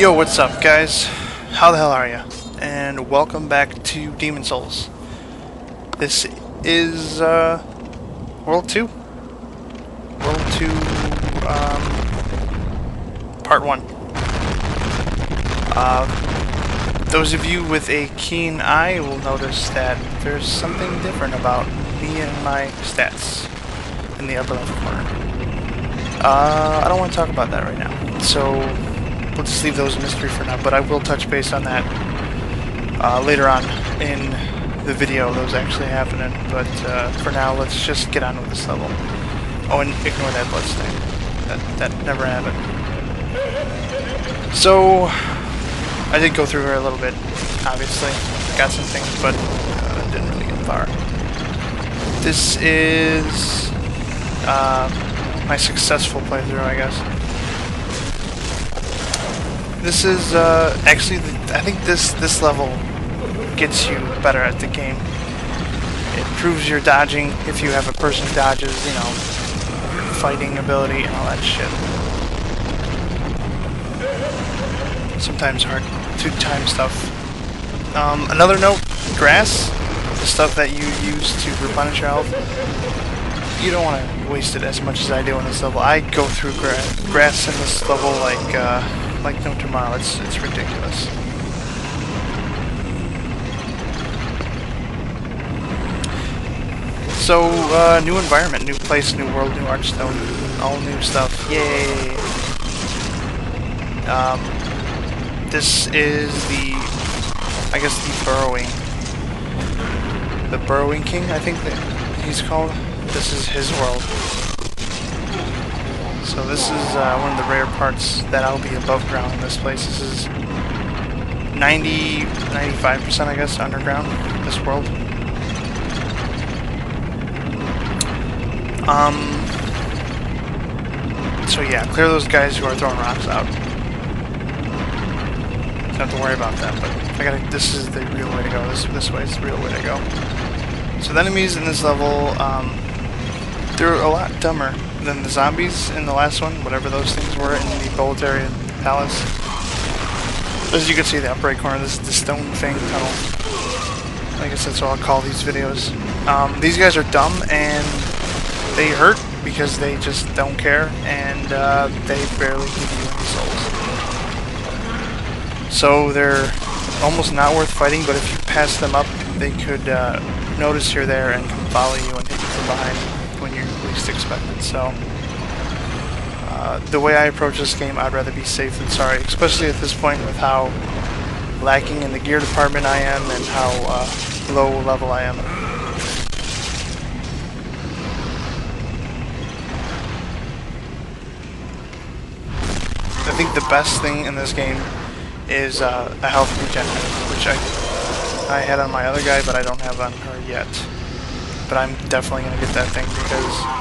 Yo, what's up, guys? How the hell are you? And welcome back to Demon Souls. This is, uh, World 2. World 2, um, Part 1. Uh, those of you with a keen eye will notice that there's something different about me and my stats in the upper left corner. Uh, I don't want to talk about that right now. So, we'll just leave those a mystery for now, but I will touch base on that uh, later on in the video those actually happening. But uh, for now, let's just get on with this level. Oh, and ignore that blood stain. That, that never happened. So, I did go through her a little bit, obviously. Got some things, but uh, didn't really get far. This is uh, my successful playthrough, I guess. This is uh, actually, I think this this level gets you better at the game. It improves your dodging if you have a person dodges, you know, fighting ability and all that shit. Sometimes hard to time stuff. Um, another note, grass, the stuff that you use to replenish your health, you don't want to waste it as much as I do in this level. I go through gra grass in this level like uh, like no tomorrow. It's it's ridiculous. So, uh, new environment, new place, new world, new Archstone, all new stuff. Yay! Um, this is the, I guess the burrowing, the burrowing king, I think that he's called. This is his world. So this is uh, one of the rare parts that I'll be above ground in this place. This is 90, 95% I guess underground, this world. Um, so yeah, clear those guys who are throwing rocks out. Don't have to worry about that, but I gotta, this is the real way to go. This, this way is the real way to go. So the enemies in this level, um, they're a lot dumber than the zombies in the last one, whatever those things were in the Boletarian Palace. As you can see, the upper right corner, this is the Stone thing Tunnel. I guess that's what I'll call these videos. Um, these guys are dumb, and they hurt because they just don't care, and uh, they barely give you any souls. So they're almost not worth fighting, but if you pass them up, they could uh, notice you're there and come follow you and hit you from behind when you least expect it. So uh, the way I approach this game, I'd rather be safe than sorry, especially at this point with how lacking in the gear department I am and how uh, low level I am. I think the best thing in this game is uh, a health regenerator, which I I had on my other guy, but I don't have on her yet. But I'm definitely going to get that thing because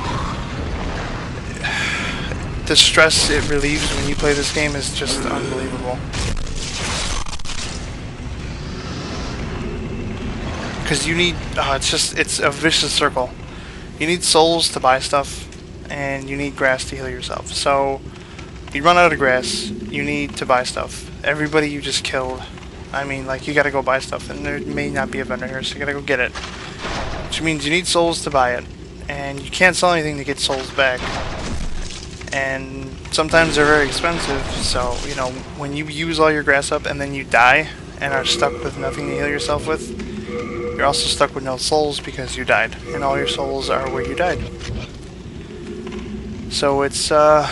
the stress it relieves when you play this game is just unbelievable. Because you need, oh, it's just, it's a vicious circle. You need souls to buy stuff, and you need grass to heal yourself. So, you run out of grass, you need to buy stuff. Everybody you just killed, I mean, like, you gotta go buy stuff, and there may not be a vendor here, so you gotta go get it. Which means you need souls to buy it, and you can't sell anything to get souls back. And sometimes they're very expensive, so, you know, when you use all your grass up and then you die, and are stuck with nothing to heal yourself with, you're also stuck with no souls because you died, and all your souls are where you died. So it's, uh,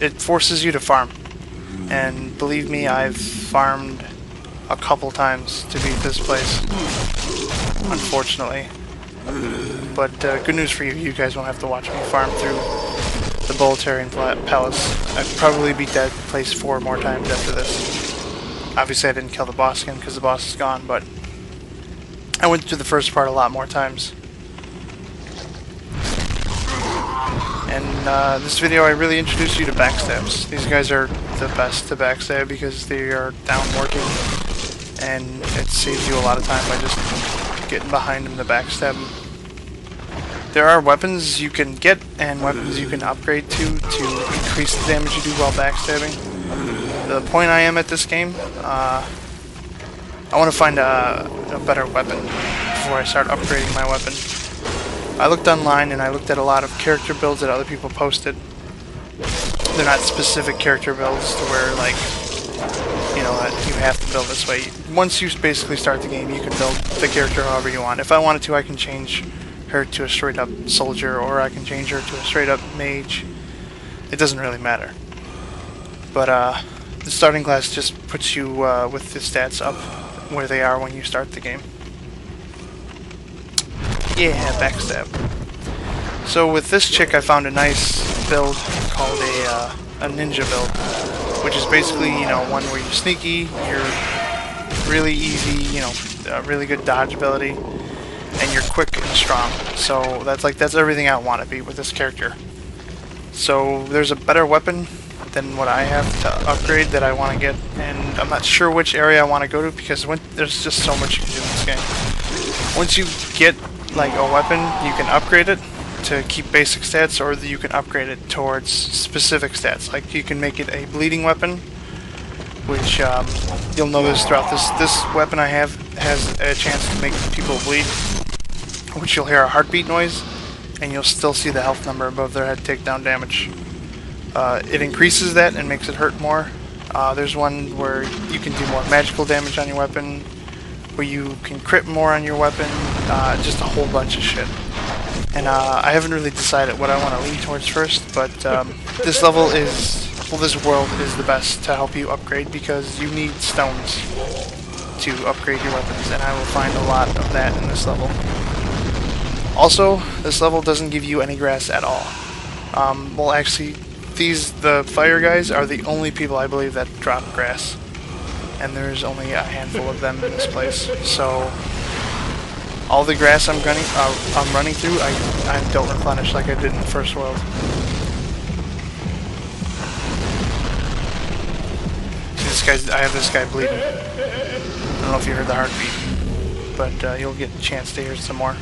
it forces you to farm. And believe me, I've farmed a couple times to beat this place, unfortunately. But uh, good news for you, you guys won't have to watch me farm through the Boletarian Palace. I'd probably beat that place four more times after this. Obviously I didn't kill the boss again because the boss is gone, but I went through the first part a lot more times. And uh, this video I really introduced you to backstabs. These guys are the best to backstab because they are down working and it saves you a lot of time by just getting behind them to backstab them. There are weapons you can get and weapons you can upgrade to to increase the damage you do while backstabbing. the point I am at this game, uh, I want to find a, a better weapon before I start upgrading my weapon. I looked online and I looked at a lot of character builds that other people posted. They're not specific character builds to where, like, you know, that you have to build this way. Once you basically start the game, you can build the character however you want. If I wanted to, I can change her to a straight up soldier, or I can change her to a straight up mage. It doesn't really matter. But, uh, the starting class just puts you, uh, with the stats up where they are when you start the game. Yeah, backstab. So with this chick, I found a nice build called a, uh, a ninja build, which is basically, you know, one where you're sneaky, you're really easy, you know, really good dodge ability, and you're quick and strong. So that's like, that's everything I want to be with this character. So there's a better weapon than what I have to upgrade that I want to get, and I'm not sure which area I want to go to because when, there's just so much you can do in this game. Once you get like a weapon, you can upgrade it to keep basic stats, or you can upgrade it towards specific stats. Like you can make it a bleeding weapon, which um, you'll notice throughout this this weapon I have has a chance to make people bleed, which you'll hear a heartbeat noise, and you'll still see the health number above their head take down damage. Uh, it increases that and makes it hurt more. Uh, there's one where you can do more magical damage on your weapon, where you can crit more on your weapon, uh, just a whole bunch of shit. And uh, I haven't really decided what I want to lean towards first, but um, this level is, well this world is the best to help you upgrade because you need stones to upgrade your weapons, and I will find a lot of that in this level. Also, this level doesn't give you any grass at all. Um, well actually, these, the fire guys, are the only people I believe that drop grass and there's only a handful of them in this place. So all the grass I'm running, uh, I'm running through, I, I don't replenish like I did in the first world. This guy's, I have this guy bleeding. I don't know if you heard the heartbeat, but uh, you'll get a chance to hear some more.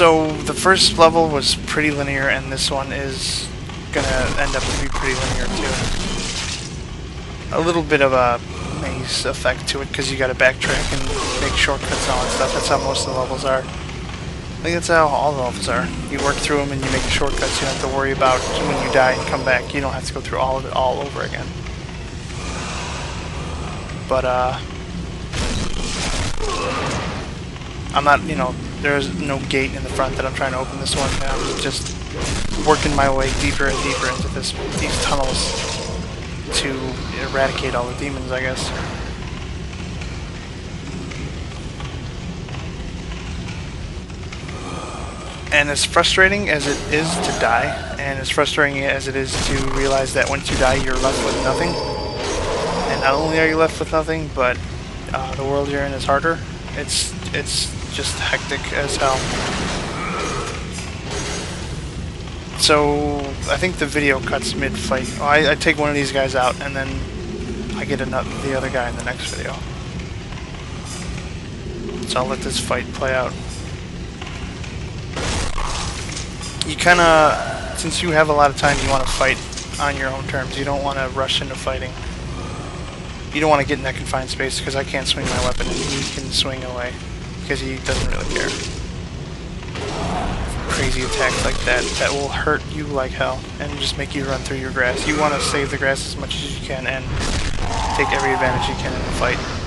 So the first level was pretty linear, and this one is gonna end up to be pretty linear too. A little bit of a maze effect to it because you gotta backtrack and make shortcuts and all that stuff. That's how most of the levels are. I think that's how all the levels are. You work through them and you make shortcuts. You don't have to worry about when you die and come back. You don't have to go through all of it all over again. But uh, I'm not, you know, there's no gate in the front that I'm trying to open this one. I'm just working my way deeper and deeper into this these tunnels to eradicate all the demons, I guess. And as frustrating as it is to die, and as frustrating as it is to realize that once you die you're left with nothing, and not only are you left with nothing, but uh, the world you're in is harder, it's it's just hectic as hell. So, I think the video cuts mid-fight. Oh, I, I, take one of these guys out, and then I get another, the other guy in the next video. So I'll let this fight play out. You kinda, since you have a lot of time, you want to fight on your own terms. You don't want to rush into fighting. You don't want to get in that confined space, because I can't swing my weapon, and he can swing away because he doesn't really care. Crazy attacks like that that will hurt you like hell and just make you run through your grass. You want to save the grass as much as you can and take every advantage you can in the fight.